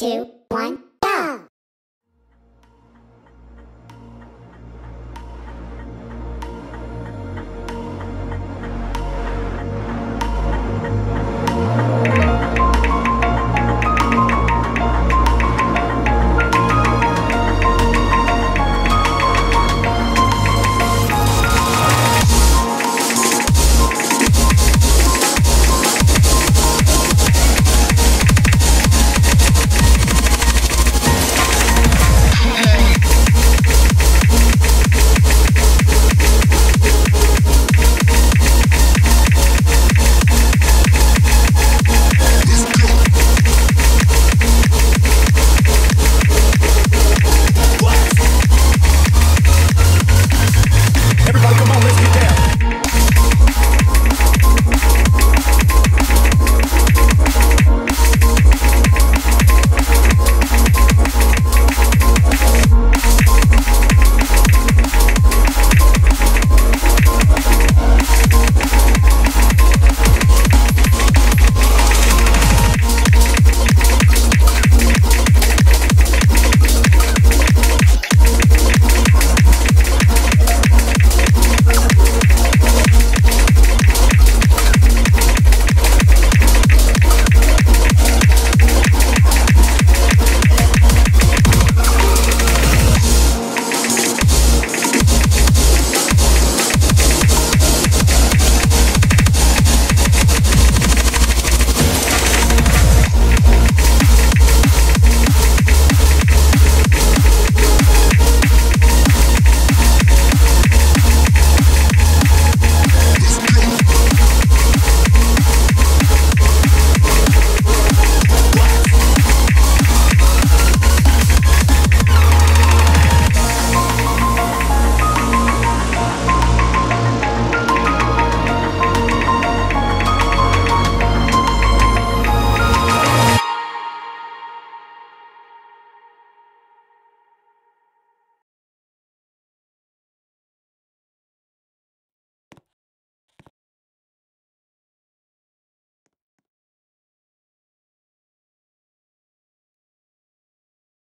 two,